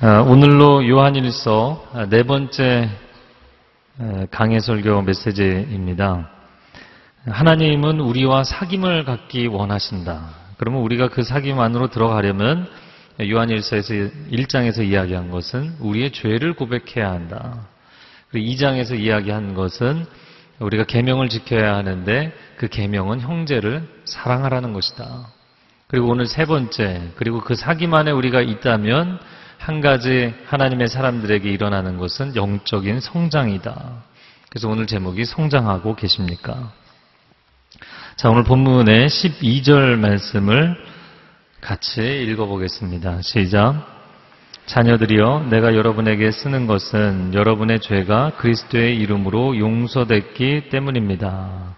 아, 오늘로 요한일서 아, 네 번째 강해 설교 메시지입니다. 하나님은 우리와 사귐을 갖기 원하신다. 그러면 우리가 그 사귐 안으로 들어가려면 요한일서에서 1장에서 이야기한 것은 우리의 죄를 고백해야 한다. 그리고 2장에서 이야기한 것은 우리가 계명을 지켜야 하는데 그 계명은 형제를 사랑하라는 것이다. 그리고 오늘 세 번째, 그리고 그 사귐 안에 우리가 있다면 한 가지 하나님의 사람들에게 일어나는 것은 영적인 성장이다. 그래서 오늘 제목이 성장하고 계십니까? 자, 오늘 본문의 12절 말씀을 같이 읽어보겠습니다. 시작. 자녀들이여, 내가 여러분에게 쓰는 것은 여러분의 죄가 그리스도의 이름으로 용서됐기 때문입니다.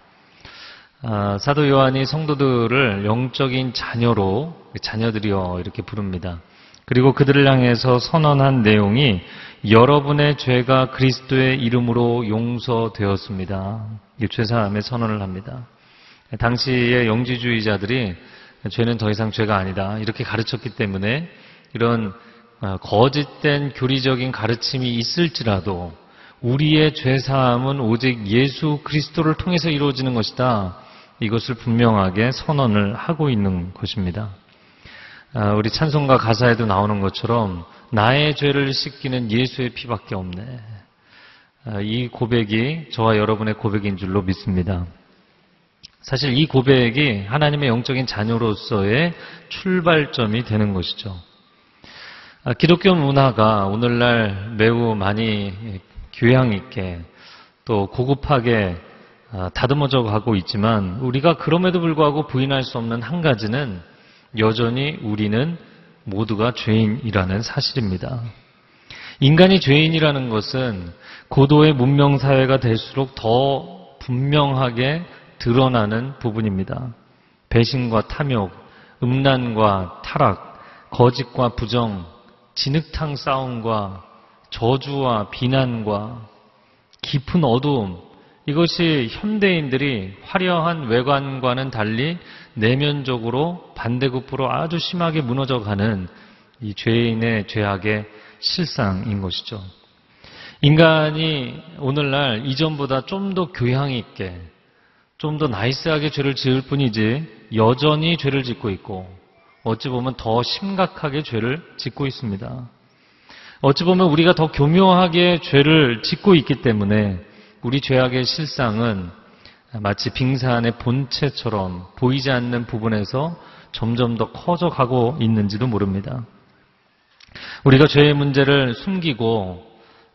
아, 사도 요한이 성도들을 영적인 자녀로 자녀들이여 이렇게 부릅니다. 그리고 그들을 향해서 선언한 내용이 여러분의 죄가 그리스도의 이름으로 용서되었습니다. 죄사함의 선언을 합니다. 당시의 영지주의자들이 죄는 더 이상 죄가 아니다 이렇게 가르쳤기 때문에 이런 어, 거짓된 교리적인 가르침이 있을지라도 우리의 죄사함은 오직 예수 그리스도를 통해서 이루어지는 것이다. 이것을 분명하게 선언을 하고 있는 것입니다. 아, 우리 찬송가 가사에도 나오는 것처럼 나의 죄를 씻기는 예수의 피밖에 없네. 아, 이 고백이 저와 여러분의 고백인 줄로 믿습니다. 사실 이 고백이 하나님의 영적인 자녀로서의 출발점이 되는 것이죠. 아, 기독교 문화가 오늘날 매우 많이 교양 있게 또 고급하게 다듬어져 가고 있지만 우리가 그럼에도 불구하고 부인할 수 없는 한 가지는 여전히 우리는 모두가 죄인이라는 사실입니다. 인간이 죄인이라는 것은 고도의 문명사회가 될수록 더 분명하게 드러나는 부분입니다. 배신과 탐욕, 음란과 타락, 거짓과 부정, 진흙탕 싸움과 저주와 비난과 깊은 어두움, 이것이 현대인들이 화려한 외관과는 달리 내면적으로 반대급부로 아주 심하게 무너져가는 이 죄인의 죄악의 실상인 것이죠. 인간이 오늘날 이전보다 좀 더 교양 있게, 좀 더 나이스하게 죄를 지을 뿐이지 여전히 죄를 짓고 있고, 어찌 보면 더 심각하게 죄를 짓고 있습니다. 어찌 보면 우리가 더 교묘하게 죄를 짓고 있기 때문에 우리 죄악의 실상은 마치 빙산의 본체처럼 보이지 않는 부분에서 점점 더 커져가고 있는지도 모릅니다. 우리가 죄의 문제를 숨기고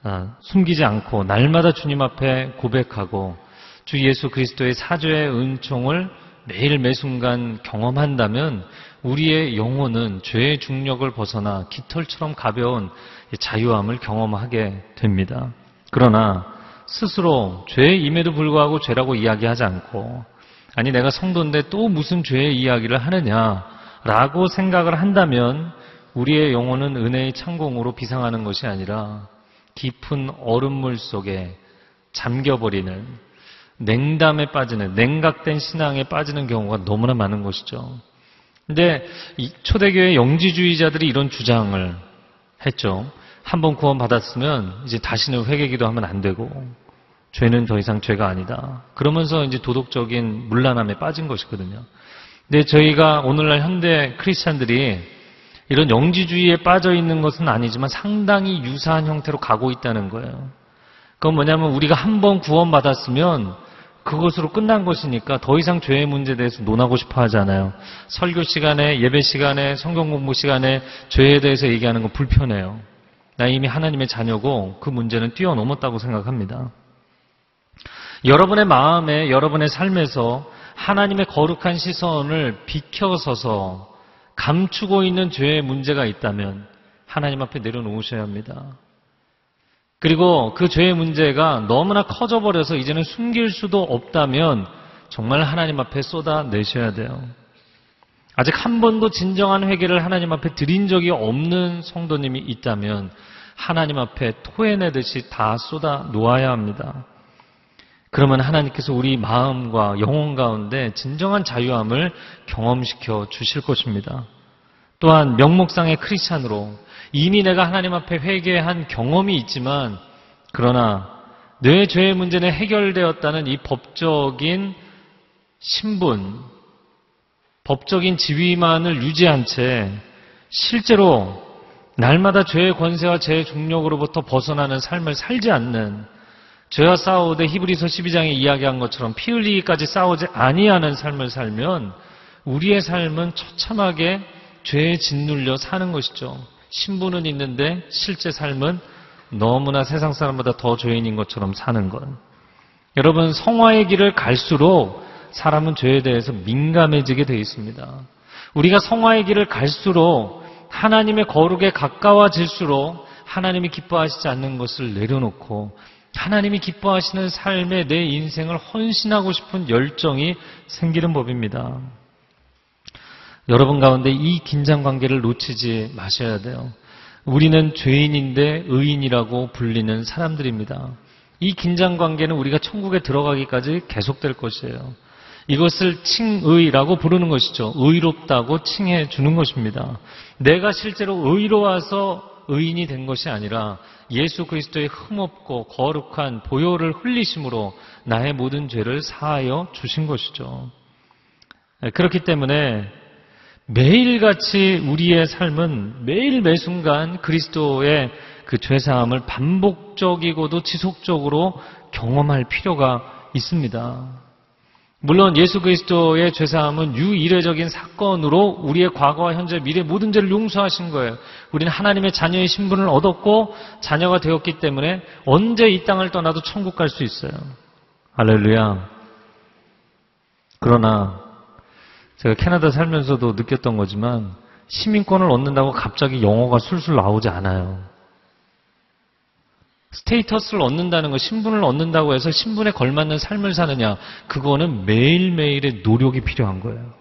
아, 숨기지 않고 날마다 주님 앞에 고백하고 주 예수 그리스도의 사죄의 은총을 매일 매순간 경험한다면 우리의 영혼은 죄의 중력을 벗어나 깃털처럼 가벼운 자유함을 경험하게 됩니다. 그러나 스스로 죄의 임에도 불구하고 죄라고 이야기하지 않고 아니 내가 성도인데 또 무슨 죄의 이야기를 하느냐라고 생각을 한다면 우리의 영혼은 은혜의 창공으로 비상하는 것이 아니라 깊은 얼음물 속에 잠겨버리는 냉담에 빠지는 냉각된 신앙에 빠지는 경우가 너무나 많은 것이죠. 근데 초대교회 영지주의자들이 이런 주장을 했죠. 한번 구원받았으면 이제 다시는 회개기도 하면 안 되고 죄는 더 이상 죄가 아니다. 그러면서 이제 도덕적인 문란함에 빠진 것이거든요. 근데 저희가 오늘날 현대 크리스찬들이 이런 영지주의에 빠져 있는 것은 아니지만 상당히 유사한 형태로 가고 있다는 거예요. 그건 뭐냐면 우리가 한 번 구원받았으면 그것으로 끝난 것이니까 더 이상 죄의 문제에 대해서 논하고 싶어 하잖아요. 설교 시간에, 예배 시간에, 성경 공부 시간에 죄에 대해서 얘기하는 건 불편해요. 나 이미 하나님의 자녀고 그 문제는 뛰어넘었다고 생각합니다. 여러분의 마음에, 여러분의 삶에서 하나님의 거룩한 시선을 비켜서서 감추고 있는 죄의 문제가 있다면 하나님 앞에 내려놓으셔야 합니다. 그리고 그 죄의 문제가 너무나 커져버려서 이제는 숨길 수도 없다면 정말 하나님 앞에 쏟아내셔야 돼요. 아직 한 번도 진정한 회개를 하나님 앞에 드린 적이 없는 성도님이 있다면 하나님 앞에 토해내듯이 다 쏟아 놓아야 합니다. 그러면 하나님께서 우리 마음과 영혼 가운데 진정한 자유함을 경험시켜 주실 것입니다. 또한 명목상의 크리스찬으로 이미 내가 하나님 앞에 회개한 경험이 있지만 그러나 내 죄의 문제는 해결되었다는 이 법적인 신분, 법적인 지위만을 유지한 채 실제로 날마다 죄의 권세와 죄의 중력으로부터 벗어나는 삶을 살지 않는 죄와 싸우되 히브리서 12장에 이야기한 것처럼 피 흘리기까지 싸우지 아니하는 삶을 살면 우리의 삶은 처참하게 죄에 짓눌려 사는 것이죠. 신분은 있는데 실제 삶은 너무나 세상 사람보다 더 죄인인 것처럼 사는 것. 여러분 성화의 길을 갈수록 사람은 죄에 대해서 민감해지게 되어 있습니다. 우리가 성화의 길을 갈수록 하나님의 거룩에 가까워질수록 하나님이 기뻐하시지 않는 것을 내려놓고 하나님이 기뻐하시는 삶에 내 인생을 헌신하고 싶은 열정이 생기는 법입니다. 여러분 가운데 이 긴장 관계를 놓치지 마셔야 돼요. 우리는 죄인인데 의인이라고 불리는 사람들입니다. 이 긴장 관계는 우리가 천국에 들어가기까지 계속될 것이에요. 이것을 칭의라고 부르는 것이죠. 의롭다고 칭해 주는 것입니다. 내가 실제로 의로워서 의인이 된 것이 아니라 예수 그리스도의 흠없고 거룩한 보혈을 흘리심으로 나의 모든 죄를 사하여 주신 것이죠. 네, 그렇기 때문에 매일같이 우리의 삶은 매일 매순간 그리스도의 그 죄사함을 반복적이고도 지속적으로 경험할 필요가 있습니다. 물론 예수 그리스도의 죄사함은 유일회적인 사건으로 우리의 과거와 현재, 미래 모든 죄를 용서하신 거예요. 우리는 하나님의 자녀의 신분을 얻었고 자녀가 되었기 때문에 언제 이 땅을 떠나도 천국 갈 수 있어요. 할렐루야. 그러나 제가 캐나다 살면서도 느꼈던 거지만 시민권을 얻는다고 갑자기 영어가 술술 나오지 않아요. 스테이터스를 얻는다는 거, 신분을 얻는다고 해서 신분에 걸맞는 삶을 사느냐, 그거는 매일매일의 노력이 필요한 거예요.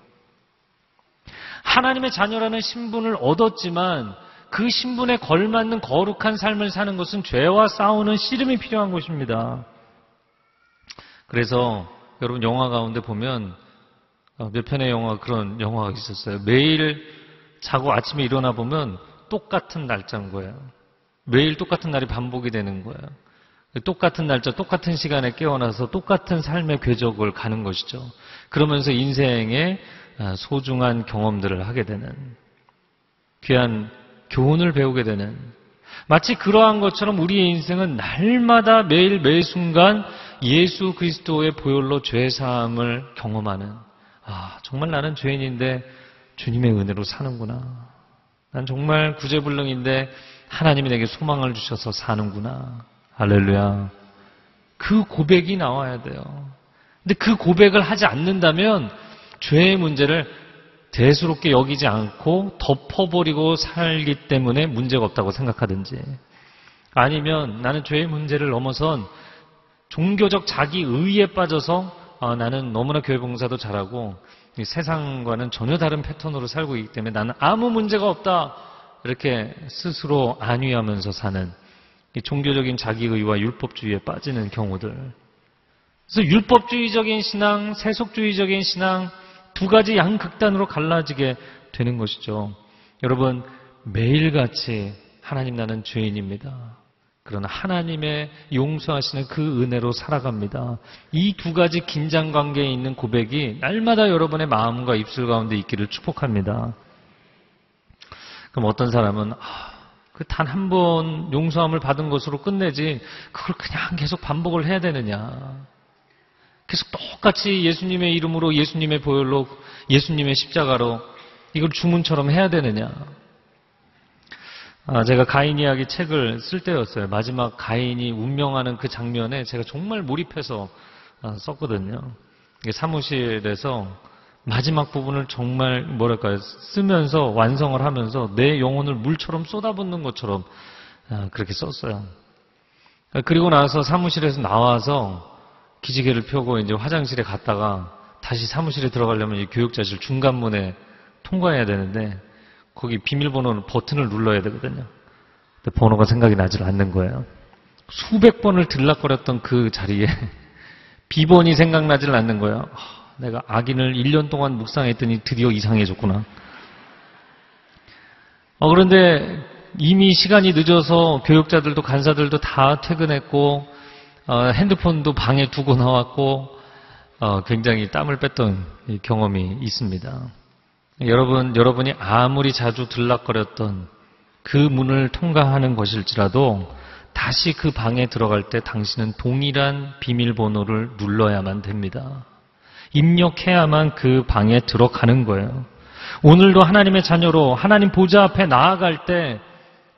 하나님의 자녀라는 신분을 얻었지만 그 신분에 걸맞는 거룩한 삶을 사는 것은 죄와 싸우는 씨름이 필요한 것입니다. 그래서 여러분 영화 가운데 보면 어, 몇 편의 영화 그런 영화가 있었어요. 매일 자고 아침에 일어나 보면 똑같은 날짜인 거예요. 매일 똑같은 날이 반복이 되는 거예요. 똑같은 날짜, 똑같은 시간에 깨어나서 똑같은 삶의 궤적을 가는 것이죠. 그러면서 인생의 아, 소중한 경험들을 하게 되는 귀한 교훈을 배우게 되는 마치 그러한 것처럼 우리의 인생은 날마다 매일 매 순간 예수 그리스도의 보혈로 죄 사함을 경험하는 아 정말 나는 죄인인데 주님의 은혜로 사는구나. 난 정말 구제불능인데 하나님이 내게 소망을 주셔서 사는구나. 할렐루야. 그 고백이 나와야 돼요. 근데 그 고백을 하지 않는다면 죄의 문제를 대수롭게 여기지 않고 덮어버리고 살기 때문에 문제가 없다고 생각하든지 아니면 나는 죄의 문제를 넘어선 종교적 자기 의에 빠져서 아, 나는 너무나 교회 봉사도 잘하고 세상과는 전혀 다른 패턴으로 살고 있기 때문에 나는 아무 문제가 없다. 이렇게 스스로 안위하면서 사는 종교적인 자기의와 율법주의에 빠지는 경우들. 그래서 율법주의적인 신앙, 세속주의적인 신앙 두 가지 양극단으로 갈라지게 되는 것이죠. 여러분 매일같이 하나님 나는 죄인입니다. 그러나 하나님의 용서하시는 그 은혜로 살아갑니다. 이 두 가지 긴장 관계에 있는 고백이 날마다 여러분의 마음과 입술 가운데 있기를 축복합니다. 그럼 어떤 사람은 아, 그 단 한 번 용서함을 받은 것으로 끝내지 그걸 그냥 계속 반복을 해야 되느냐? 계속 똑같이 예수님의 이름으로 예수님의 보혈로 예수님의 십자가로 이걸 주문처럼 해야 되느냐? 아, 제가 가인 이야기 책을 쓸 때였어요. 마지막 가인이 운명하는 그 장면에 제가 정말 몰입해서 아, 썼거든요. 사무실에서 마지막 부분을 정말 뭐랄까요 쓰면서 완성을 하면서 내 영혼을 물처럼 쏟아붓는 것처럼 아, 그렇게 썼어요. 그리고 나서 사무실에서 나와서 기지개를 펴고 이제 화장실에 갔다가 다시 사무실에 들어가려면 이 교육자실 중간문에 통과해야 되는데 거기 비밀번호 버튼을 눌러야 되거든요. 번호가 생각이 나질 않는 거예요. 수백 번을 들락거렸던 그 자리에 비번이 생각나질 않는 거예요. 내가 악인을 1년 동안 묵상했더니 드디어 이상해졌구나. 어, 그런데 이미 시간이 늦어서 교육자들도 간사들도 다 퇴근했고 어, 핸드폰도 방에 두고 나왔고 어, 굉장히 땀을 뺐던 경험이 있습니다. 여러분, 여러분이 아무리 자주 들락거렸던 그 문을 통과하는 것일지라도 다시 그 방에 들어갈 때 당신은 동일한 비밀번호를 눌러야만 됩니다. 입력해야만 그 방에 들어가는 거예요. 오늘도 하나님의 자녀로 하나님 보좌 앞에 나아갈 때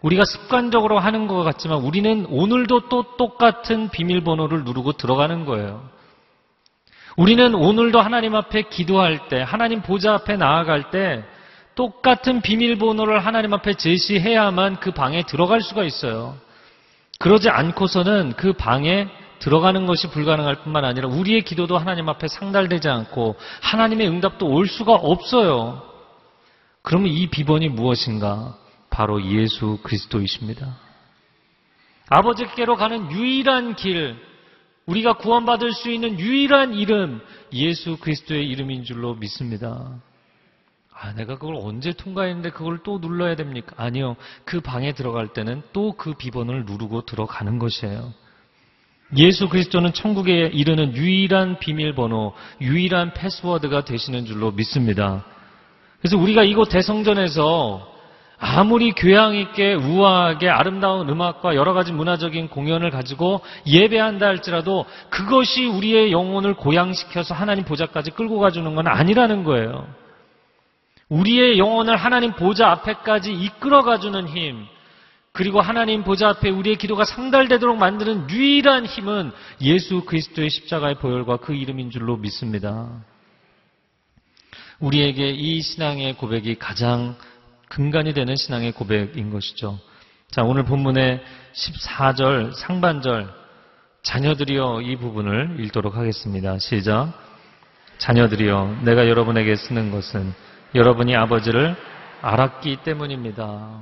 우리가 습관적으로 하는 것 같지만 우리는 오늘도 또 똑같은 비밀번호를 누르고 들어가는 거예요. 우리는 오늘도 하나님 앞에 기도할 때, 하나님 보좌 앞에 나아갈 때 똑같은 비밀번호를 하나님 앞에 제시해야만 그 방에 들어갈 수가 있어요. 그러지 않고서는 그 방에 들어가는 것이 불가능할 뿐만 아니라 우리의 기도도 하나님 앞에 상달되지 않고 하나님의 응답도 올 수가 없어요. 그러면 이 비번이 무엇인가? 바로 예수 그리스도이십니다. 아버지께로 가는 유일한 길, 우리가 구원받을 수 있는 유일한 이름, 예수 그리스도의 이름인 줄로 믿습니다. 아, 내가 그걸 언제 통과했는데 그걸 또 눌러야 됩니까? 아니요. 그 방에 들어갈 때는 또 그 비번을 누르고 들어가는 것이에요. 예수 그리스도는 천국에 이르는 유일한 비밀번호, 유일한 패스워드가 되시는 줄로 믿습니다. 그래서 우리가 이곳 대성전에서 아무리 교양 있게 우아하게 아름다운 음악과 여러 가지 문화적인 공연을 가지고 예배한다 할지라도 그것이 우리의 영혼을 고양시켜서 하나님 보좌까지 끌고 가주는 건 아니라는 거예요. 우리의 영혼을 하나님 보좌 앞에까지 이끌어 가주는 힘, 그리고 하나님 보좌 앞에 우리의 기도가 상달되도록 만드는 유일한 힘은 예수 그리스도의 십자가의 보혈과 그 이름인 줄로 믿습니다. 우리에게 이 신앙의 고백이 가장 근간이 되는 신앙의 고백인 것이죠. 자, 오늘 본문의 14절 상반절 자녀들이여 이 부분을 읽도록 하겠습니다. 시작. 자녀들이여 내가 여러분에게 쓰는 것은 여러분이 아버지를 알았기 때문입니다.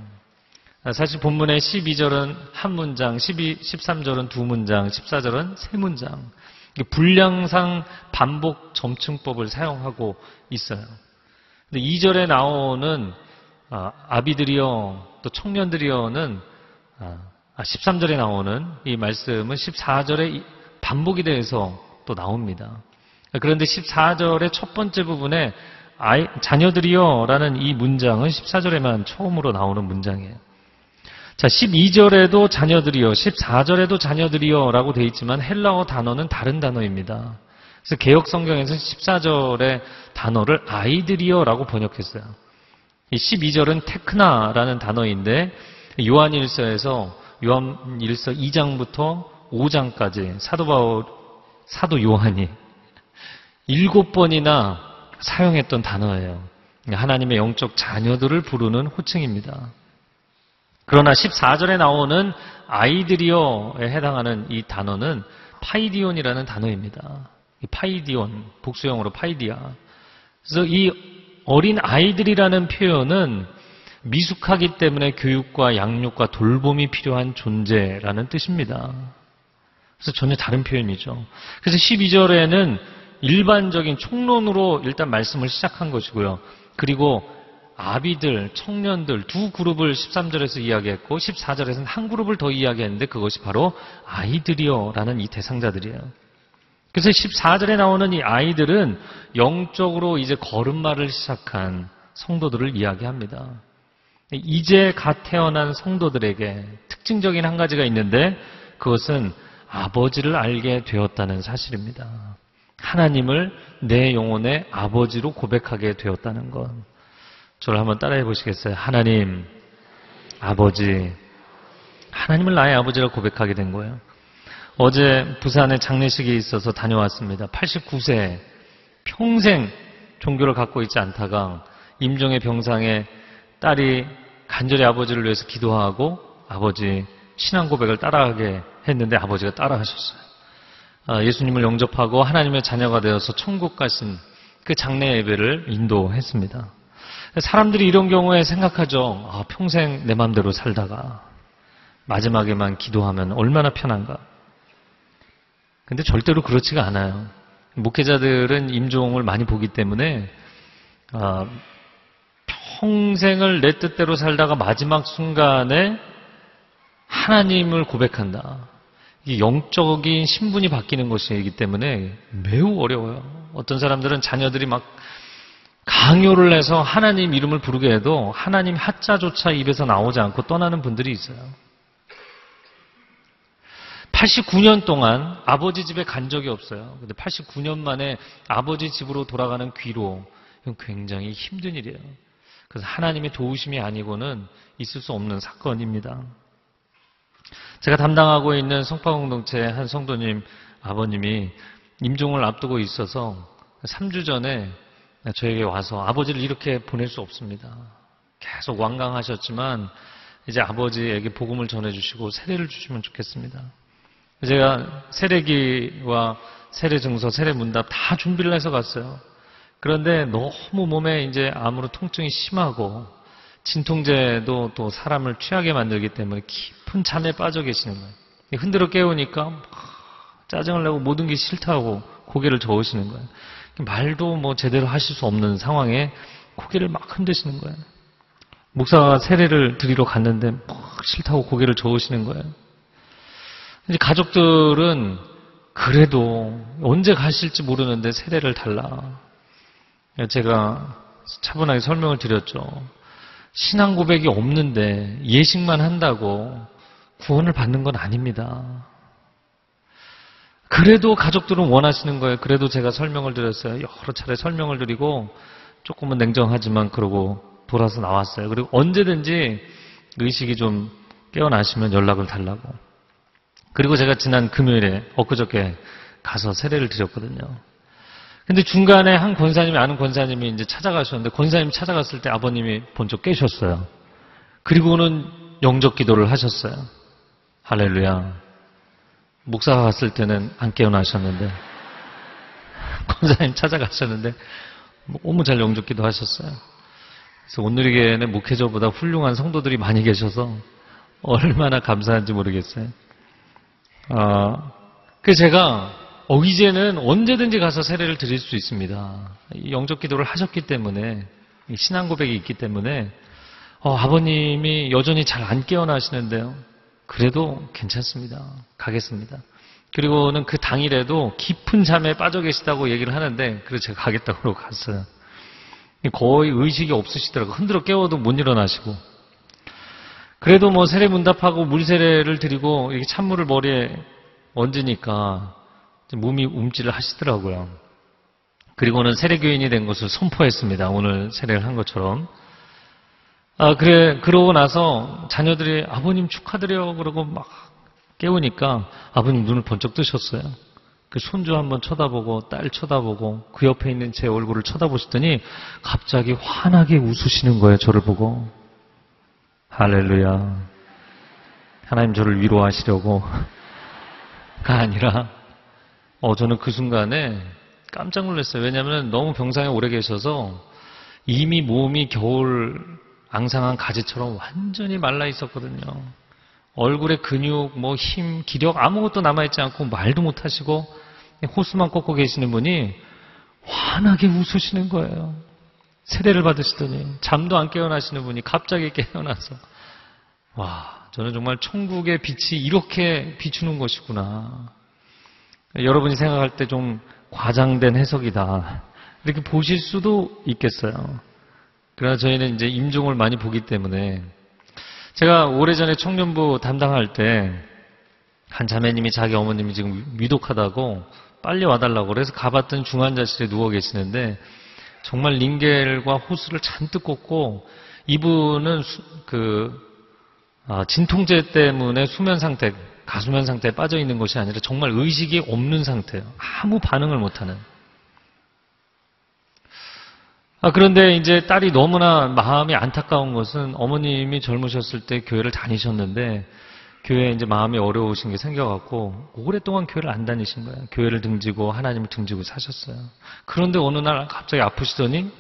사실 본문의 12절은 한 문장, 12, 13절은 두 문장, 14절은 세 문장. 불량상 반복 점층법을 사용하고 있어요. 근데 2절에 나오는 아, 아비들이여 또 청년들이여는 13절에 아, 나오는 이 말씀은 14절에 반복이 돼서 또 나옵니다. 그런데 14절의 첫 번째 부분에 아이, 자녀들이여라는 이 문장은 14절에만 처음으로 나오는 문장이에요. 자, 12절에도 자녀들이여, 14절에도 자녀들이여라고 되어 있지만 헬라어 단어는 다른 단어입니다. 그래서 개혁 성경에서 14절의 단어를 아이들이여라고 번역했어요. 이 12절은 테크나라는 단어인데 요한일서에서 요한일서 2장부터 5장까지 사도 바울 사도 요한이 일곱 번이나 사용했던 단어예요. 하나님의 영적 자녀들을 부르는 호칭입니다. 그러나 14절에 나오는 아이들이요에 해당하는 이 단어는 παιδίον이라는 단어입니다. παιδίον, 복수형으로 παιδία. 그래서 이 어린 아이들이라는 표현은 미숙하기 때문에 교육과 양육과 돌봄이 필요한 존재라는 뜻입니다. 그래서 전혀 다른 표현이죠. 그래서 12절에는 일반적인 총론으로 일단 말씀을 시작한 것이고요. 그리고 아비들, 청년들 두 그룹을 13절에서 이야기했고 14절에서는 한 그룹을 더 이야기했는데 그것이 바로 아이들이요라는 이 대상자들이에요. 그래서 14절에 나오는 이 아이들은 영적으로 이제 걸음마를 시작한 성도들을 이야기합니다. 이제 갓 태어난 성도들에게 특징적인 한 가지가 있는데 그것은 아버지를 알게 되었다는 사실입니다. 하나님을 내 영혼의 아버지로 고백하게 되었다는 것. 저를 한번 따라해 보시겠어요? 하나님, 아버지. 하나님을 나의 아버지라고 고백하게 된 거예요. 어제 부산에 장례식이 있어서 다녀왔습니다. 89세, 평생 종교를 갖고 있지 않다가 임종의 병상에 딸이 간절히 아버지를 위해서 기도하고 아버지 신앙 고백을 따라하게 했는데 아버지가 따라하셨어요. 아, 예수님을 영접하고 하나님의 자녀가 되어서 천국 가신 그 장례 예배를 인도했습니다. 사람들이 이런 경우에 생각하죠. 아, 평생 내 마음대로 살다가 마지막에만 기도하면 얼마나 편한가. 근데 절대로 그렇지가 않아요. 목회자들은 임종을 많이 보기 때문에 아, 평생을 내 뜻대로 살다가 마지막 순간에 하나님을 고백한다. 이 영적인 신분이 바뀌는 것이기 때문에 매우 어려워요. 어떤 사람들은 자녀들이 막 강요를 해서 하나님 이름을 부르게 해도 하나님 하자조차 입에서 나오지 않고 떠나는 분들이 있어요. 89년 동안 아버지 집에 간 적이 없어요. 근데 89년 만에 아버지 집으로 돌아가는 귀로 이건 굉장히 힘든 일이에요. 그래서 하나님의 도우심이 아니고는 있을 수 없는 사건입니다. 제가 담당하고 있는 성파 공동체 한 성도님 아버님이 임종을 앞두고 있어서 3주 전에 저에게 와서 아버지를 이렇게 보낼 수 없습니다. 계속 완강하셨지만 이제 아버지에게 복음을 전해주시고 세례를 주시면 좋겠습니다. 제가 세례기와 세례증서, 세례문답 다 준비를 해서 갔어요. 그런데 너무 몸에 이제 암으로 통증이 심하고 진통제도 또 사람을 취하게 만들기 때문에 깊은 잠에 빠져 계시는 거예요. 흔들어 깨우니까 짜증을 내고 모든 게 싫다고 고개를 저으시는 거예요. 말도 뭐 제대로 하실 수 없는 상황에 고개를 막 흔드시는 거예요. 목사가 세례를 드리러 갔는데 막 싫다고 고개를 저으시는 거예요. 이제 가족들은 그래도 언제 가실지 모르는데 세례를 달라. 제가 차분하게 설명을 드렸죠. 신앙 고백이 없는데 예식만 한다고 구원을 받는 건 아닙니다. 그래도 가족들은 원하시는 거예요. 그래도 제가 설명을 드렸어요. 여러 차례 설명을 드리고 조금은 냉정하지만 그러고 돌아서 나왔어요. 그리고 언제든지 의식이 좀 깨어나시면 연락을 달라고. 그리고 제가 지난 금요일에 엊그저께 가서 세례를 드렸거든요. 근데 중간에 한 권사님이 아는 권사님이 이제 찾아가셨는데 권사님 찾아갔을 때 아버님이 번쩍 깨셨어요. 그리고는 영적 기도를 하셨어요. 할렐루야. 목사가 갔을 때는 안 깨어나셨는데 권사님 찾아가셨는데 너무 잘 영적 기도 하셨어요. 그래서 오늘에게는 목회자보다 훌륭한 성도들이 많이 계셔서 얼마나 감사한지 모르겠어요. 아, 그래서 제가 어, 이제는 언제든지 가서 세례를 드릴 수 있습니다. 영적 기도를 하셨기 때문에 신앙 고백이 있기 때문에 어, 아버님이 여전히 잘 안 깨어나시는데요. 그래도 괜찮습니다. 가겠습니다. 그리고는 그 당일에도 깊은 잠에 빠져 계시다고 얘기를 하는데 그래서 제가 가겠다고 그러고 갔어요. 거의 의식이 없으시더라고요. 흔들어 깨워도 못 일어나시고. 그래도 뭐 세례 문답하고 물 세례를 드리고 이렇게 찬물을 머리에 얹으니까 몸이 움찔을 하시더라고요. 그리고는 세례교인이 된 것을 선포했습니다. 오늘 세례를 한 것처럼. 아, 그래, 그러고 나서 자녀들이 아버님 축하드려. 그러고 막 깨우니까 아버님 눈을 번쩍 뜨셨어요. 그 손주 한번 쳐다보고 딸 쳐다보고 그 옆에 있는 제 얼굴을 쳐다보시더니 갑자기 환하게 웃으시는 거예요. 저를 보고. 할렐루야. 하나님 저를 위로하시려고. 가 아니라, 어, 저는 그 순간에 깜짝 놀랐어요. 왜냐하면 너무 병상에 오래 계셔서 이미 몸이 겨울 앙상한 가지처럼 완전히 말라 있었거든요. 얼굴에 근육, 뭐 힘, 기력 아무것도 남아있지 않고 말도 못하시고 호수만 꽂고 계시는 분이 환하게 웃으시는 거예요. 세례를 받으시더니 잠도 안 깨어나시는 분이 갑자기 깨어나서 와 저는 정말 천국의 빛이 이렇게 비추는 것이구나. 여러분이 생각할 때 좀 과장된 해석이다. 이렇게 보실 수도 있겠어요. 그러나 저희는 이제 임종을 많이 보기 때문에 제가 오래전에 청년부 담당할 때 한 자매님이 자기 어머님이 지금 위독하다고 빨리 와달라고 그래서 가봤던 중환자실에 누워 계시는데 정말 링겔과 호수를 잔뜩 꽂고 이분은 수, 그 아, 진통제 때문에 수면 상태, 가수면 상태에 빠져 있는 것이 아니라 정말 의식이 없는 상태예요. 아무 반응을 못하는. 아, 그런데 이제 딸이 너무나 마음이 안타까운 것은 어머님이 젊으셨을 때 교회를 다니셨는데 교회에 이제 마음이 어려우신 게 생겨갖고 오랫동안 교회를 안 다니신 거예요. 교회를 등지고 하나님을 등지고 사셨어요. 그런데 어느 날 갑자기 아프시더니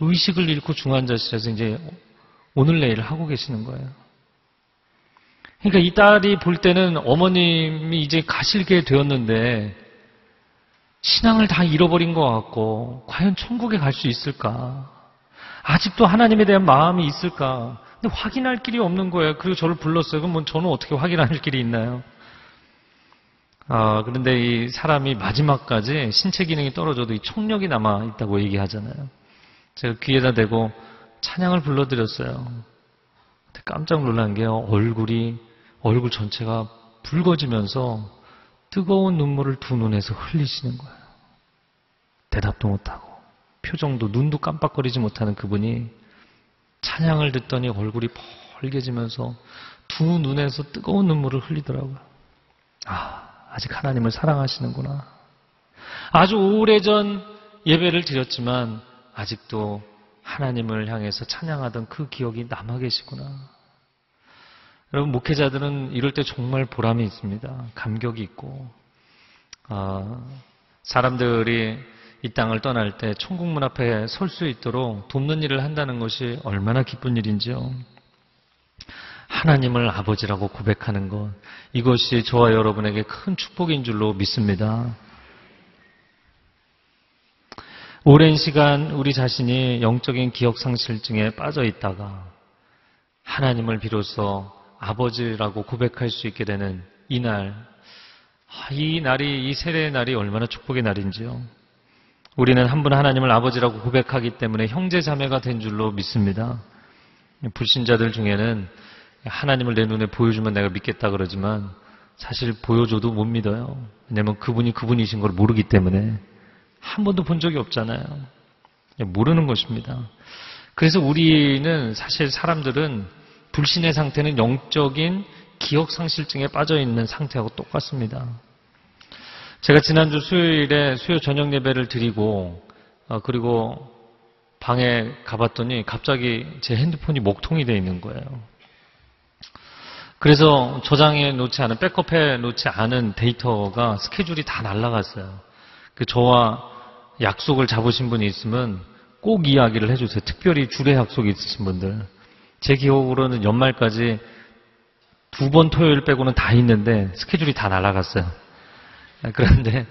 의식을 잃고 중환자실에서 이제 오늘 내일 하고 계시는 거예요. 그러니까 이 딸이 볼 때는 어머님이 이제 가실게 되었는데 신앙을 다 잃어버린 것 같고 과연 천국에 갈 수 있을까? 아직도 하나님에 대한 마음이 있을까? 근데 확인할 길이 없는 거예요. 그리고 저를 불렀어요. 그럼 뭐 저는 어떻게 확인할 길이 있나요? 아, 그런데 이 사람이 마지막까지 신체 기능이 떨어져도 이 청력이 남아 있다고 얘기하잖아요. 제가 귀에다 대고 찬양을 불러드렸어요. 깜짝 놀란 게요. 얼굴이, 얼굴 전체가 붉어지면서 뜨거운 눈물을 두 눈에서 흘리시는 거예요. 대답도 못하고, 표정도 눈도 깜빡거리지 못하는 그분이 찬양을 듣더니 얼굴이 벌게지면서 두 눈에서 뜨거운 눈물을 흘리더라고요. 아, 아직 하나님을 사랑하시는구나. 아주 오래전 예배를 드렸지만 아직도 하나님을 향해서 찬양하던 그 기억이 남아 계시구나. 여러분 목회자들은 이럴 때 정말 보람이 있습니다. 감격이 있고 아, 사람들이 이 땅을 떠날 때 천국 문 앞에 설 수 있도록 돕는 일을 한다는 것이 얼마나 기쁜 일인지요. 하나님을 아버지라고 고백하는 것, 이것이 저와 여러분에게 큰 축복인 줄로 믿습니다. 오랜 시간 우리 자신이 영적인 기억상실증에 빠져 있다가 하나님을 비로소 아버지라고 고백할 수 있게 되는 이 날, 아, 이 날이, 이 세례의 날이 얼마나 축복의 날인지요. 우리는 한 분 하나님을 아버지라고 고백하기 때문에 형제 자매가 된 줄로 믿습니다. 불신자들 중에는 하나님을 내 눈에 보여주면 내가 믿겠다 그러지만 사실 보여줘도 못 믿어요. 왜냐하면 그분이 그분이신 걸 모르기 때문에 한 번도 본 적이 없잖아요. 모르는 것입니다. 그래서 우리는 사실 사람들은 불신의 상태는 영적인 기억 상실증에 빠져 있는 상태하고 똑같습니다. 제가 지난주 수요일에 수요 저녁 예배를 드리고 어, 그리고 방에 가봤더니 갑자기 제 핸드폰이 목통이 되어 있는 거예요. 그래서 저장해 놓지 않은 백업해 놓지 않은 데이터가 스케줄이 다 날라갔어요. 그 저와 약속을 잡으신 분이 있으면 꼭 이야기를 해주세요. 특별히 주례 약속이 있으신 분들. 제 기억으로는 연말까지 두 번 토요일 빼고는 다 있는데 스케줄이 다 날아갔어요. 그런데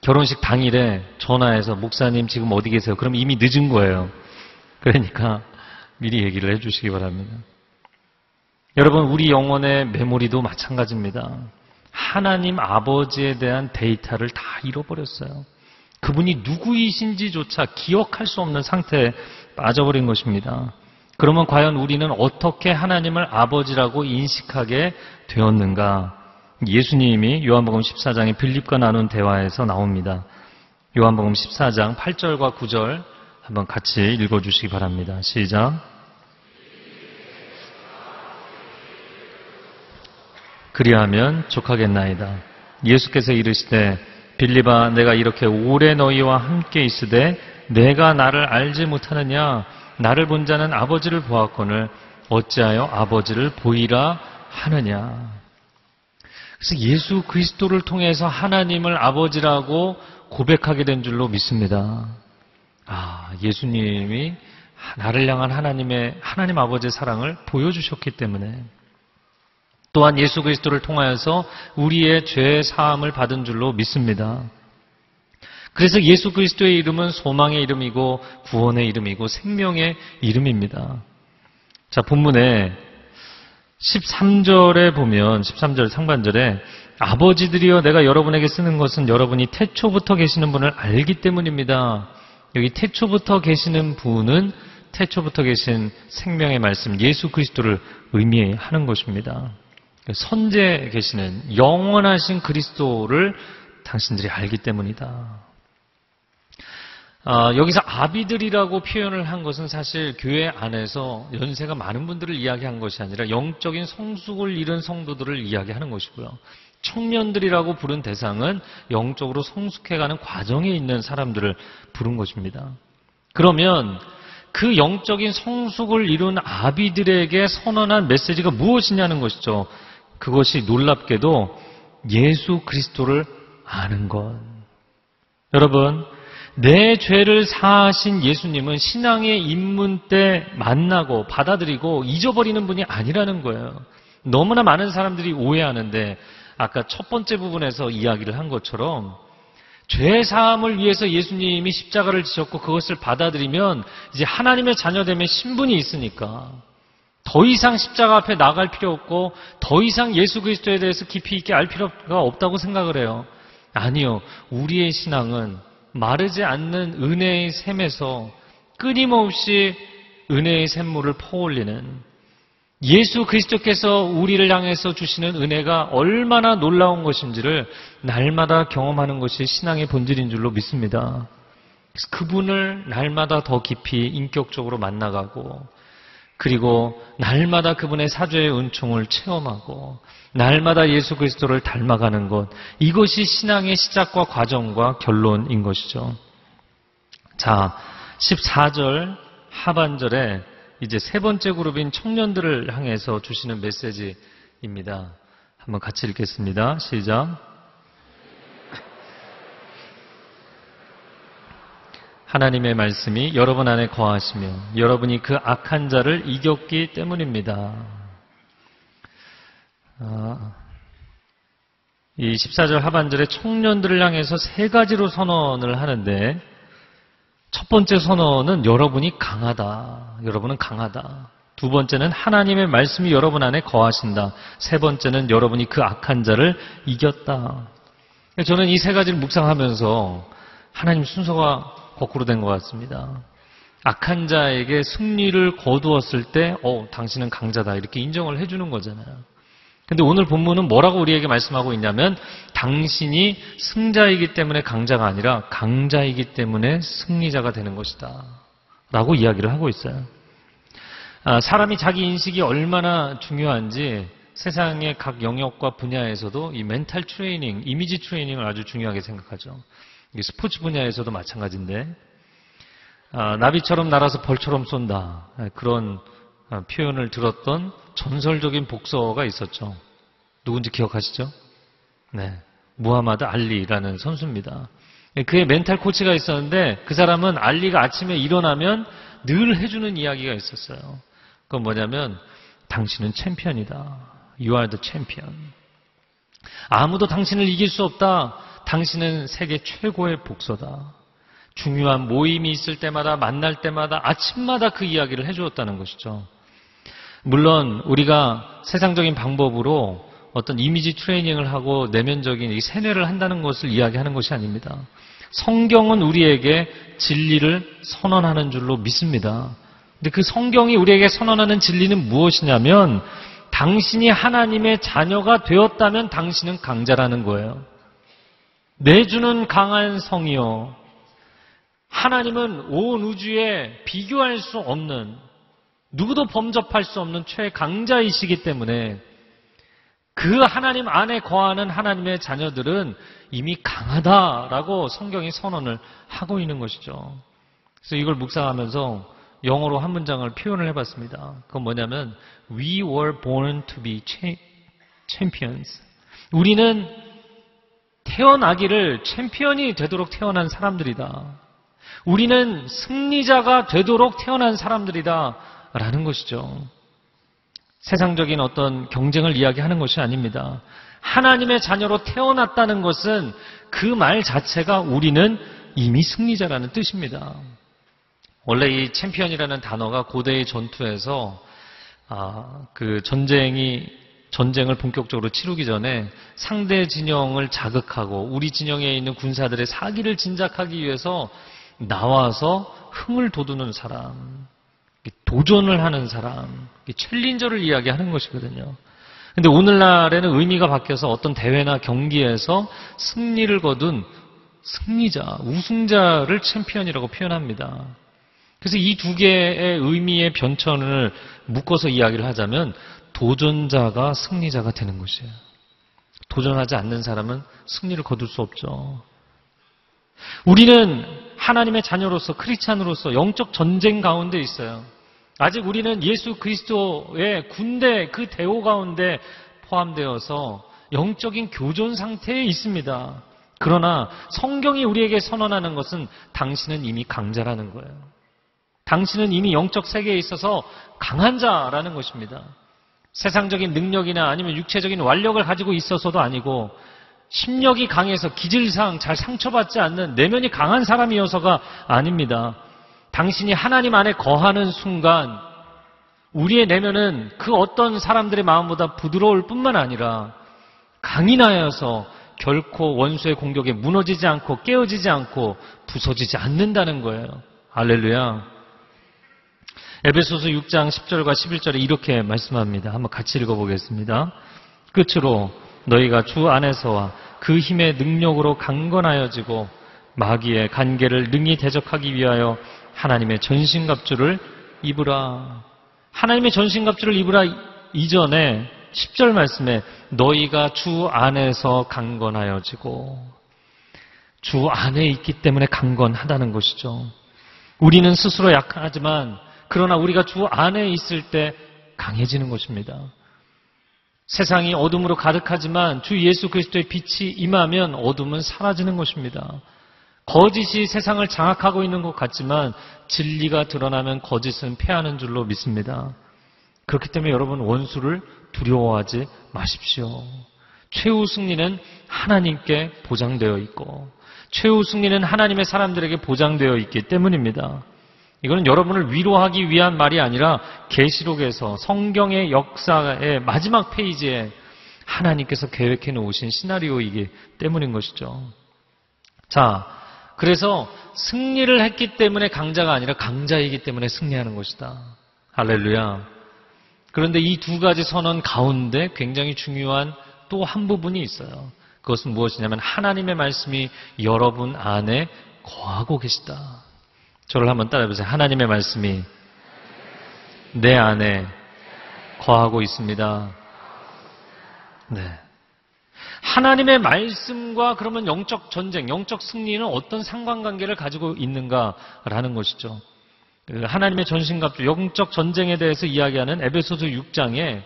결혼식 당일에 전화해서 목사님 지금 어디 계세요? 그럼 이미 늦은 거예요. 그러니까 미리 얘기를 해주시기 바랍니다. 여러분, 우리 영혼의 메모리도 마찬가지입니다. 하나님 아버지에 대한 데이터를 다 잃어버렸어요. 그분이 누구이신지조차 기억할 수 없는 상태에 빠져버린 것입니다. 그러면 과연 우리는 어떻게 하나님을 아버지라고 인식하게 되었는가? 예수님이 요한복음 14장에 빌립과 나눈 대화에서 나옵니다. 요한복음 14장 8절과 9절 한번 같이 읽어주시기 바랍니다. 시작. 그리하면 족하겠나이다. 예수께서 이르시되 빌리바 내가 이렇게 오래 너희와 함께 있으되 내가 나를 알지 못하느냐 나를 본 자는 아버지를 보았거늘 어찌하여 아버지를 보이라 하느냐 그래서 예수 그리스도를 통해서 하나님을 아버지라고 고백하게 된 줄로 믿습니다. 아, 예수님이 나를 향한 하나님의 하나님 아버지의 사랑을 보여주셨기 때문에 또한 예수 그리스도를 통하여서 우리의 죄 사함을 받은 줄로 믿습니다. 그래서 예수 그리스도의 이름은 소망의 이름이고 구원의 이름이고 생명의 이름입니다. 자, 본문에 13절에 보면 13절 상반절에 아버지들이여 내가 여러분에게 쓰는 것은 여러분이 태초부터 계시는 분을 알기 때문입니다. 여기 태초부터 계시는 분은 태초부터 계신 생명의 말씀 예수 그리스도를 의미하는 것입니다. 선제 계시는 영원하신 그리스도를 당신들이 알기 때문이다. 아, 여기서 아비들이라고 표현을 한 것은 사실 교회 안에서 연세가 많은 분들을 이야기한 것이 아니라 영적인 성숙을 이룬 성도들을 이야기하는 것이고요. 청년들이라고 부른 대상은 영적으로 성숙해가는 과정에 있는 사람들을 부른 것입니다. 그러면 그 영적인 성숙을 이룬 아비들에게 선언한 메시지가 무엇이냐는 것이죠. 그것이 놀랍게도 예수 그리스도를 아는 것. 여러분, 내 죄를 사하신 예수님은 신앙의 입문 때 만나고 받아들이고 잊어버리는 분이 아니라는 거예요. 너무나 많은 사람들이 오해하는데 아까 첫 번째 부분에서 이야기를 한 것처럼 죄 사함을 위해서 예수님이 십자가를 지셨고 그것을 받아들이면 이제 하나님의 자녀됨의 신분이 있으니까 더 이상 십자가 앞에 나갈 필요 없고 더 이상 예수 그리스도에 대해서 깊이 있게 알 필요가 없다고 생각을 해요. 아니요. 우리의 신앙은 마르지 않는 은혜의 샘에서 끊임없이 은혜의 샘물을 퍼올리는 예수 그리스도께서 우리를 향해서 주시는 은혜가 얼마나 놀라운 것인지를 날마다 경험하는 것이 신앙의 본질인 줄로 믿습니다. 그분을 날마다 더 깊이 인격적으로 만나가고 그리고 날마다 그분의 사죄의 은총을 체험하고 날마다 예수 그리스도를 닮아가는 것 이것이 신앙의 시작과 과정과 결론인 것이죠. 자, 14절 하반절에 이제 세 번째 그룹인 청년들을 향해서 주시는 메시지입니다. 한번 같이 읽겠습니다. 시작. 하나님의 말씀이 여러분 안에 거하시며 여러분이 그 악한 자를 이겼기 때문입니다. 아, 이 14절 하반절에 청년들을 향해서 세 가지로 선언을 하는데 첫 번째 선언은 여러분이 강하다. 여러분은 강하다. 두 번째는 하나님의 말씀이 여러분 안에 거하신다. 세 번째는 여러분이 그 악한 자를 이겼다. 저는 이 세 가지를 묵상하면서 하나님 순서가 거꾸로 된 것 같습니다. 악한 자에게 승리를 거두었을 때, 어, 당신은 강자다. 이렇게 인정을 해주는 거잖아요. 근데 오늘 본문은 뭐라고 우리에게 말씀하고 있냐면, 당신이 승자이기 때문에 강자가 아니라 강자이기 때문에 승리자가 되는 것이다. 라고 이야기를 하고 있어요. 아, 사람이 자기 인식이 얼마나 중요한지 세상의 각 영역과 분야에서도 이 멘탈 트레이닝, 이미지 트레이닝을 아주 중요하게 생각하죠. 스포츠 분야에서도 마찬가지인데 아, 나비처럼 날아서 벌처럼 쏜다 아, 그런 아, 표현을 들었던 전설적인 복서가 있었죠. 누군지 기억하시죠? 네, 무하마드 알리라는 선수입니다. 그의 멘탈 코치가 있었는데 그 사람은 알리가 아침에 일어나면 늘 해주는 이야기가 있었어요. 그건 뭐냐면 당신은 챔피언이다. You are the champion. 아무도 당신을 이길 수 없다. 당신은 세계 최고의 복서다. 중요한 모임이 있을 때마다 만날 때마다 아침마다 그 이야기를 해주었다는 것이죠. 물론 우리가 세상적인 방법으로 어떤 이미지 트레이닝을 하고 내면적인 세뇌를 한다는 것을 이야기하는 것이 아닙니다. 성경은 우리에게 진리를 선언하는 줄로 믿습니다. 근데 그 성경이 우리에게 선언하는 진리는 무엇이냐면 당신이 하나님의 자녀가 되었다면 당신은 강자라는 거예요. 내주는 강한 성이요. 하나님은 온 우주에 비교할 수 없는 누구도 범접할 수 없는 최강자이시기 때문에 그 하나님 안에 거하는 하나님의 자녀들은 이미 강하다라고 성경이 선언을 하고 있는 것이죠. 그래서 이걸 묵상하면서 영어로 한 문장을 표현을 해봤습니다. 그건 뭐냐면 We were born to be champions. 우리는 태어나기를 챔피언이 되도록 태어난 사람들이다. 우리는 승리자가 되도록 태어난 사람들이다. 라는 것이죠. 세상적인 어떤 경쟁을 이야기하는 것이 아닙니다. 하나님의 자녀로 태어났다는 것은 그 말 자체가 우리는 이미 승리자라는 뜻입니다. 원래 이 챔피언이라는 단어가 고대의 전투에서 아, 그 전쟁이 전쟁을 본격적으로 치르기 전에 상대 진영을 자극하고 우리 진영에 있는 군사들의 사기를 진작하기 위해서 나와서 흥을 돋우는 사람, 도전을 하는 사람, 챌린저를 이야기하는 것이거든요. 근데 오늘날에는 의미가 바뀌어서 어떤 대회나 경기에서 승리를 거둔 승리자, 우승자를 챔피언이라고 표현합니다. 그래서 이 두 개의 의미의 변천을 묶어서 이야기를 하자면 도전자가 승리자가 되는 것이에요. 도전하지 않는 사람은 승리를 거둘 수 없죠. 우리는 하나님의 자녀로서 크리스찬으로서 영적 전쟁 가운데 있어요. 아직 우리는 예수 그리스도의 군대 그 대호 가운데 포함되어서 영적인 교전 상태에 있습니다. 그러나 성경이 우리에게 선언하는 것은 당신은 이미 강자라는 거예요. 당신은 이미 영적 세계에 있어서 강한 자라는 것입니다. 세상적인 능력이나 아니면 육체적인 완력을 가지고 있어서도 아니고 심력이 강해서 기질상 잘 상처받지 않는 내면이 강한 사람이어서가 아닙니다. 당신이 하나님 안에 거하는 순간 우리의 내면은 그 어떤 사람들의 마음보다 부드러울 뿐만 아니라 강인하여서 결코 원수의 공격에 무너지지 않고 깨어지지 않고 부서지지 않는다는 거예요. 할렐루야. 에베소서 6장 10절과 11절에 이렇게 말씀합니다. 한번 같이 읽어보겠습니다. 끝으로 너희가 주 안에서와 그 힘의 능력으로 강건하여지고 마귀의 간계를 능히 대적하기 위하여 하나님의 전신갑주를 입으라. 하나님의 전신갑주를 입으라 이전에 10절 말씀에 너희가 주 안에서 강건하여지고 주 안에 있기 때문에 강건하다는 것이죠. 우리는 스스로 약하지만 그러나 우리가 주 안에 있을 때 강해지는 것입니다. 세상이 어둠으로 가득하지만 주 예수 그리스도의 빛이 임하면 어둠은 사라지는 것입니다. 거짓이 세상을 장악하고 있는 것 같지만 진리가 드러나면 거짓은 패하는 줄로 믿습니다. 그렇기 때문에 여러분 원수를 두려워하지 마십시오. 최후 승리는 하나님께 보장되어 있고 최후 승리는 하나님의 사람들에게 보장되어 있기 때문입니다. 이거는 여러분을 위로하기 위한 말이 아니라 계시록에서 성경의 역사의 마지막 페이지에 하나님께서 계획해 놓으신 시나리오이기 때문인 것이죠. 자, 그래서 승리를 했기 때문에 강자가 아니라 강자이기 때문에 승리하는 것이다. 할렐루야. 그런데 이 두 가지 선언 가운데 굉장히 중요한 또 한 부분이 있어요. 그것은 무엇이냐면 하나님의 말씀이 여러분 안에 거하고 계시다. 저를 한번 따라해보세요. 하나님의 말씀이 내 안에 거하고 있습니다. 네. 하나님의 말씀과 그러면 영적 전쟁, 영적 승리는 어떤 상관관계를 가지고 있는가라는 것이죠. 그 하나님의 전신갑주, 영적 전쟁에 대해서 이야기하는 에베소서 6장에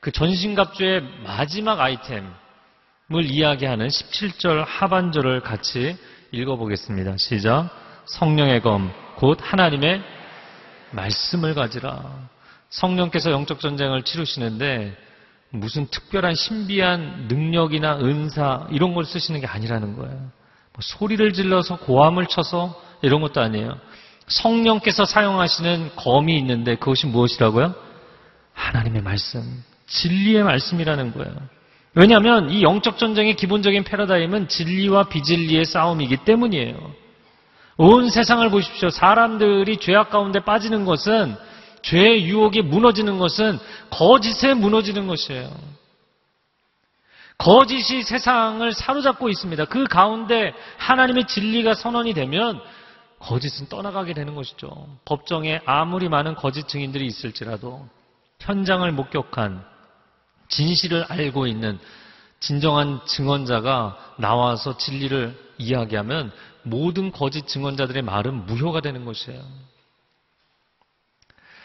그 전신갑주의 마지막 아이템을 이야기하는 17절 하반절을 같이 읽어보겠습니다. 시작. 성령의 검, 곧 하나님의 말씀을 가지라. 성령께서 영적 전쟁을 치르시는데 무슨 특별한 신비한 능력이나 은사 이런 걸 쓰시는 게 아니라는 거예요. 뭐 소리를 질러서 고함을 쳐서 이런 것도 아니에요. 성령께서 사용하시는 검이 있는데 그것이 무엇이라고요? 하나님의 말씀, 진리의 말씀이라는 거예요. 왜냐하면 이 영적 전쟁의 기본적인 패러다임은 진리와 비진리의 싸움이기 때문이에요. 온 세상을 보십시오. 사람들이 죄악 가운데 빠지는 것은 죄의 유혹에 무너지는 것은 거짓에 무너지는 것이에요. 거짓이 세상을 사로잡고 있습니다. 그 가운데 하나님의 진리가 선언이 되면 거짓은 떠나가게 되는 것이죠. 법정에 아무리 많은 거짓 증인들이 있을지라도 현장을 목격한 진실을 알고 있는 진정한 증언자가 나와서 진리를 이야기하면 모든 거짓 증언자들의 말은 무효가 되는 것이에요.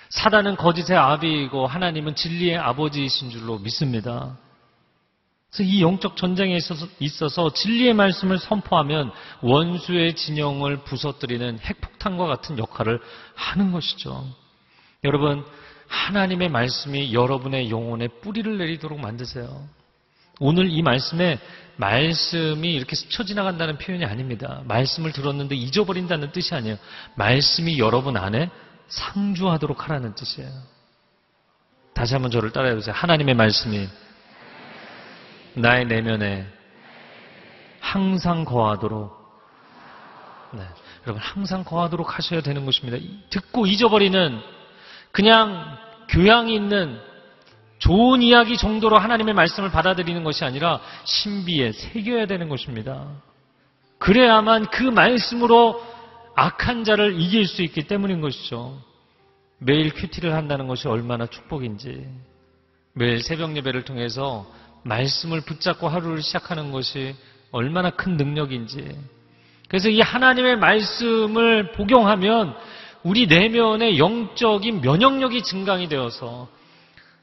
사단은 거짓의 아비이고 하나님은 진리의 아버지이신 줄로 믿습니다. 그래서 이 영적 전쟁에 있어서, 있어서 진리의 말씀을 선포하면 원수의 진영을 부서뜨리는 핵폭탄과 같은 역할을 하는 것이죠. 여러분, 하나님의 말씀이 여러분의 영혼에 뿌리를 내리도록 만드세요. 오늘 이 말씀에 말씀이 이렇게 스쳐 지나간다는 표현이 아닙니다. 말씀을 들었는데 잊어버린다는 뜻이 아니에요. 말씀이 여러분 안에 상주하도록 하라는 뜻이에요. 다시 한번 저를 따라해 보세요. 하나님의 말씀이 나의 내면에 항상 거하도록 네, 여러분 항상 거하도록 하셔야 되는 것입니다. 듣고 잊어버리는 그냥 교양이 있는 좋은 이야기 정도로 하나님의 말씀을 받아들이는 것이 아니라 신비에 새겨야 되는 것입니다. 그래야만 그 말씀으로 악한 자를 이길 수 있기 때문인 것이죠. 매일 큐티를 한다는 것이 얼마나 축복인지, 매일 새벽 예배를 통해서 말씀을 붙잡고 하루를 시작하는 것이 얼마나 큰 능력인지. 그래서 이 하나님의 말씀을 복용하면 우리 내면의 영적인 면역력이 증강이 되어서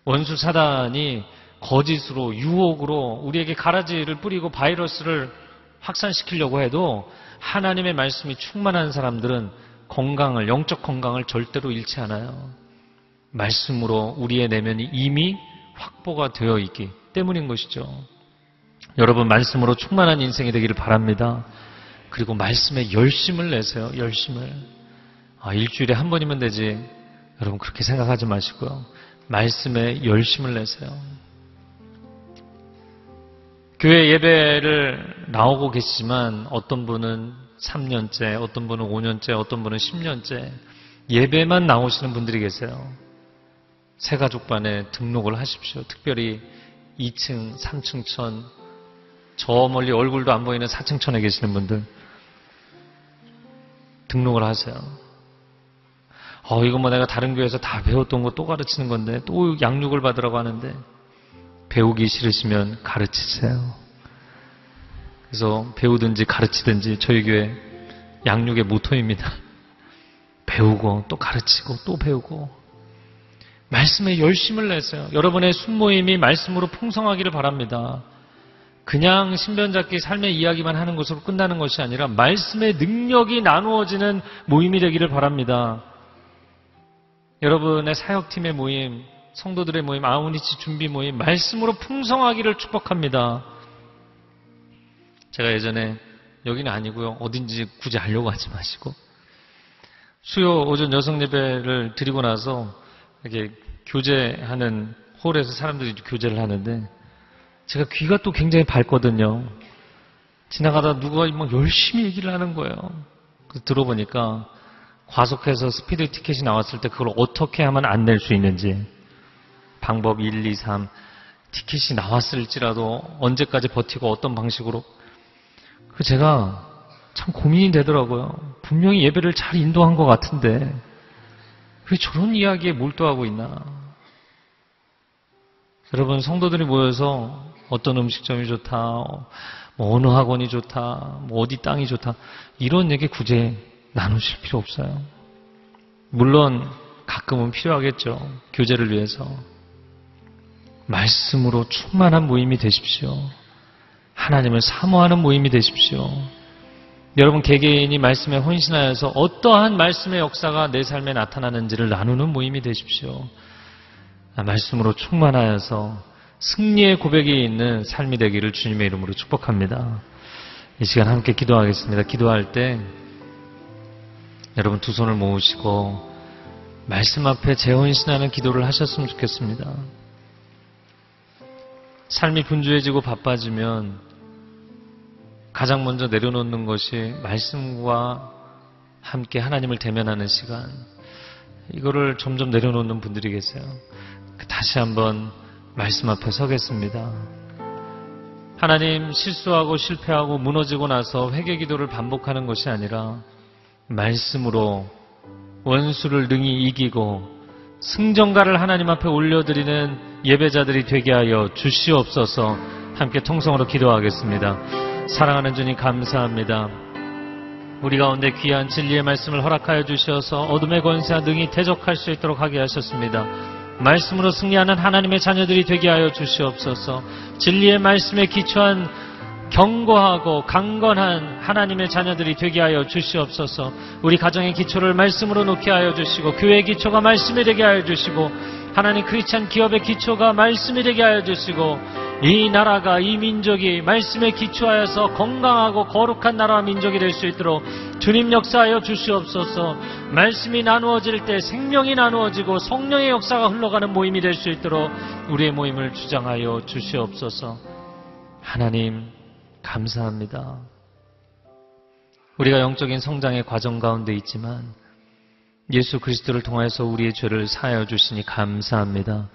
원수 사단이 거짓으로 유혹으로 우리에게 가라지를 뿌리고 바이러스를 확산시키려고 해도 하나님의 말씀이 충만한 사람들은 건강을 영적 건강을 절대로 잃지 않아요. 말씀으로 우리의 내면이 이미 확보가 되어 있기 때문인 것이죠. 여러분 말씀으로 충만한 인생이 되기를 바랍니다. 그리고 말씀에 열심을 내세요. 열심을. 아, 일주일에 한 번이면 되지. 여러분 그렇게 생각하지 마시고요. 말씀에 열심을 내세요. 교회 예배를 나오고 계시지만 어떤 분은 3년째, 어떤 분은 5년째, 어떤 분은 10년째 예배만 나오시는 분들이 계세요. 새가족반에 등록을 하십시오. 특별히 2층, 3층 천, 저 멀리 얼굴도 안 보이는 4층 천에 계시는 분들 등록을 하세요. 어, 이거 뭐 내가 다른 교회에서 다 배웠던 거 또 가르치는 건데 또 양육을 받으라고 하는데 배우기 싫으시면 가르치세요. 그래서 배우든지 가르치든지 저희 교회 양육의 모토입니다. 배우고 또 가르치고 또 배우고 말씀에 열심을 내세요. 여러분의 순모임이 말씀으로 풍성하기를 바랍니다. 그냥 신변잡기 삶의 이야기만 하는 것으로 끝나는 것이 아니라 말씀의 능력이 나누어지는 모임이 되기를 바랍니다. 여러분의 사역팀의 모임, 성도들의 모임, 아우니치 준비 모임, 말씀으로 풍성하기를 축복합니다. 제가 예전에 여기는 아니고요. 어딘지 굳이 알려고 하지 마시고 수요 오전 여성 예배를 드리고 나서 이렇게 교제하는 홀에서 사람들이 교제를 하는데 제가 귀가 또 굉장히 밝거든요. 지나가다 누가 막 열심히 얘기를 하는 거예요. 들어보니까 과속해서 스피드 티켓이 나왔을 때 그걸 어떻게 하면 안 낼 수 있는지 방법 1, 2, 3 티켓이 나왔을지라도 언제까지 버티고 어떤 방식으로 그 제가 참 고민이 되더라고요. 분명히 예배를 잘 인도한 것 같은데 왜 저런 이야기에 몰두하고 있나? 여러분 성도들이 모여서 어떤 음식점이 좋다, 뭐 어느 학원이 좋다, 뭐 어디 땅이 좋다 이런 얘기 굳이 나누실 필요 없어요. 물론 가끔은 필요하겠죠. 교제를 위해서. 말씀으로 충만한 모임이 되십시오. 하나님을 사모하는 모임이 되십시오. 여러분 개개인이 말씀에 헌신하여서 어떠한 말씀의 역사가 내 삶에 나타나는지를 나누는 모임이 되십시오. 아, 말씀으로 충만하여서 승리의 고백이 있는 삶이 되기를 주님의 이름으로 축복합니다. 이 시간 함께 기도하겠습니다. 기도할 때 여러분 두 손을 모으시고 말씀 앞에 재혼신하는 기도를 하셨으면 좋겠습니다. 삶이 분주해지고 바빠지면 가장 먼저 내려놓는 것이 말씀과 함께 하나님을 대면하는 시간. 이거를 점점 내려놓는 분들이 계세요. 다시 한번 말씀 앞에 서겠습니다. 하나님 실수하고 실패하고 무너지고 나서 회개 기도를 반복하는 것이 아니라 말씀으로 원수를 능히 이기고 승전가를 하나님 앞에 올려드리는 예배자들이 되게 하여 주시옵소서 함께 통성으로 기도하겠습니다. 사랑하는 주님 감사합니다. 우리 가운데 귀한 진리의 말씀을 허락하여 주셔서 어둠의 권세와 능히 대적할 수 있도록 하게 하셨습니다. 말씀으로 승리하는 하나님의 자녀들이 되게 하여 주시옵소서. 진리의 말씀에 기초한 경고하고 강건한 하나님의 자녀들이 되게 하여 주시옵소서. 우리 가정의 기초를 말씀으로 놓게 하여 주시고 교회의 기초가 말씀이 되게 하여 주시고 하나님 크리스찬 기업의 기초가 말씀이 되게 하여 주시고 이 나라가 이 민족이 말씀에 기초하여서 건강하고 거룩한 나라와 민족이 될 수 있도록 주님 역사하여 주시옵소서. 말씀이 나누어질 때 생명이 나누어지고 성령의 역사가 흘러가는 모임이 될 수 있도록 우리의 모임을 주장하여 주시옵소서. 하나님 감사합니다. 우리가 영적인 성장의 과정 가운데 있지만 예수 그리스도를 통하여서 우리의 죄를 사하여 주시니 감사합니다.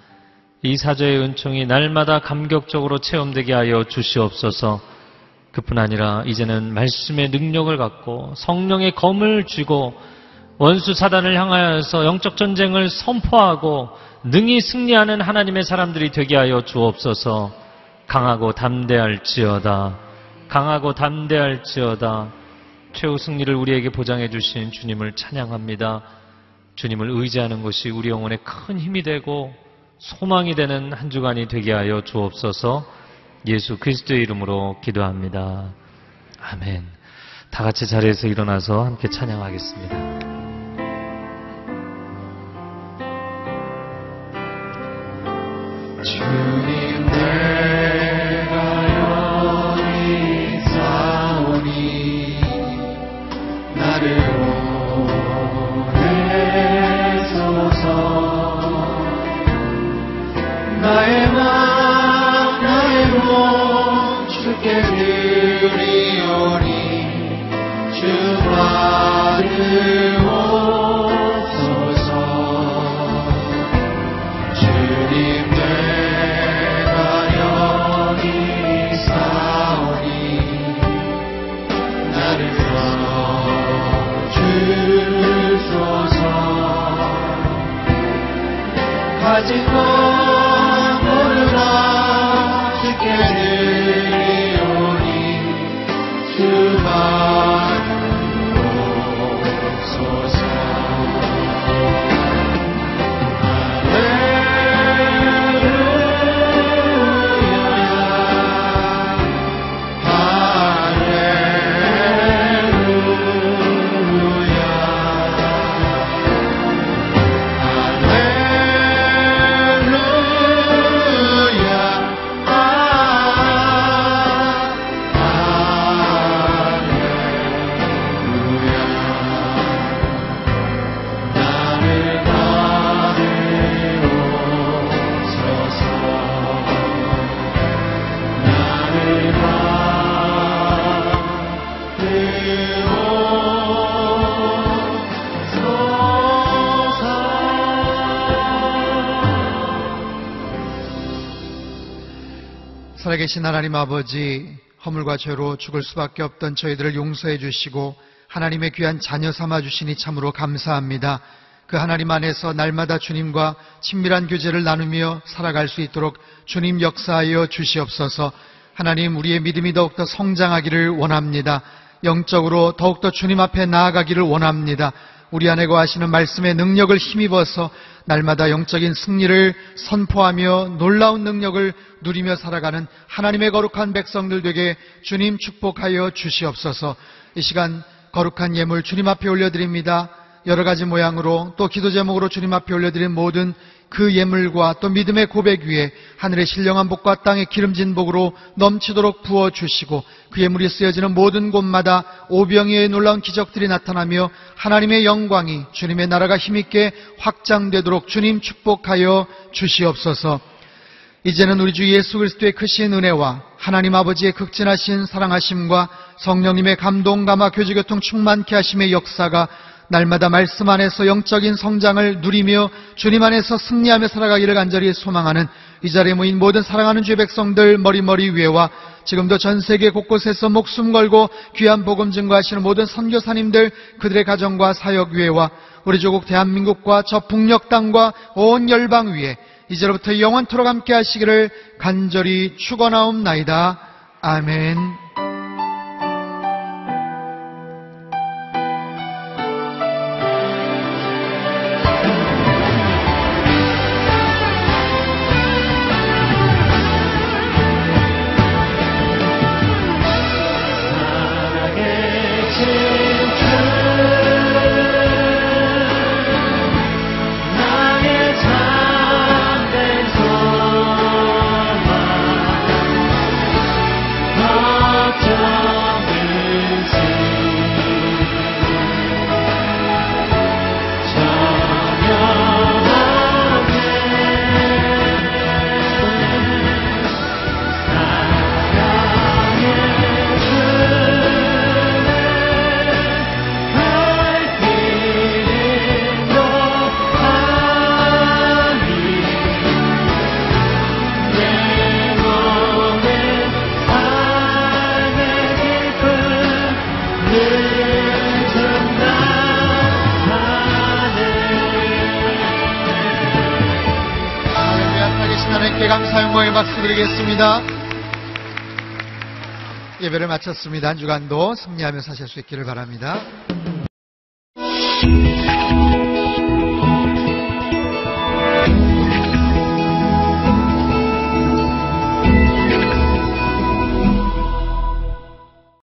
이 사저의 은총이 날마다 감격적으로 체험되게 하여 주시옵소서. 그뿐 아니라 이제는 말씀의 능력을 갖고 성령의 검을 쥐고 원수 사단을 향하여서 영적 전쟁을 선포하고 능히 승리하는 하나님의 사람들이 되게 하여 주옵소서. 강하고 담대할지어다. 강하고 담대할지어다. 최후 승리를 우리에게 보장해 주신 주님을 찬양합니다. 주님을 의지하는 것이 우리 영혼에 큰 힘이 되고 소망이 되는 한 주간이 되게 하여 주옵소서 예수 그리스도의 이름으로 기도합니다. 아멘. 다 같이 자리에서 일어나서 함께 찬양하겠습니다. 주 가진 계신 하나님 아버지, 허물과 죄로 죽을 수밖에 없던 저희들을 용서해 주시고 하나님의 귀한 자녀 삼아 주시니 참으로 감사합니다. 그 하나님 안에서 날마다 주님과 친밀한 교제를 나누며 살아갈 수 있도록 주님 역사하여 주시옵소서. 하나님 우리의 믿음이 더욱더 성장하기를 원합니다. 영적으로 더욱더 주님 앞에 나아가기를 원합니다. 우리 안에 거하시는 말씀의 능력을 힘입어서 날마다 영적인 승리를 선포하며 놀라운 능력을 누리며 살아가는 하나님의 거룩한 백성들 되게 주님 축복하여 주시옵소서. 이 시간 거룩한 예물 주님 앞에 올려드립니다. 여러 가지 모양으로 또 기도 제목으로 주님 앞에 올려드린 모든 그 예물과 또 믿음의 고백 위에 하늘의 신령한 복과 땅의 기름진 복으로 넘치도록 부어 주시고 그 예물이 쓰여지는 모든 곳마다 오병이의 놀라운 기적들이 나타나며 하나님의 영광이 주님의 나라가 힘있게 확장되도록 주님 축복하여 주시옵소서. 이제는 우리 주 예수 그리스도의 크신 은혜와 하나님 아버지의 극진하신 사랑하심과 성령님의 감동 감화 교제 교통 충만케 하심의 역사가 날마다 말씀 안에서 영적인 성장을 누리며 주님 안에서 승리하며 살아가기를 간절히 소망하는 이 자리에 모인 모든 사랑하는 주의 백성들 머리머리 위에와 지금도 전 세계 곳곳에서 목숨 걸고 귀한 복음 증거하시는 모든 선교사님들 그들의 가정과 사역 위에와 우리 조국 대한민국과 저 북녘 땅과 온 열방 위에 이제로부터 영원토록 함께 하시기를 간절히 축원하옵나이다. 아멘. 예배를 마쳤습니다. 한 주간도 승리하며 사실 수 있기를 바랍니다.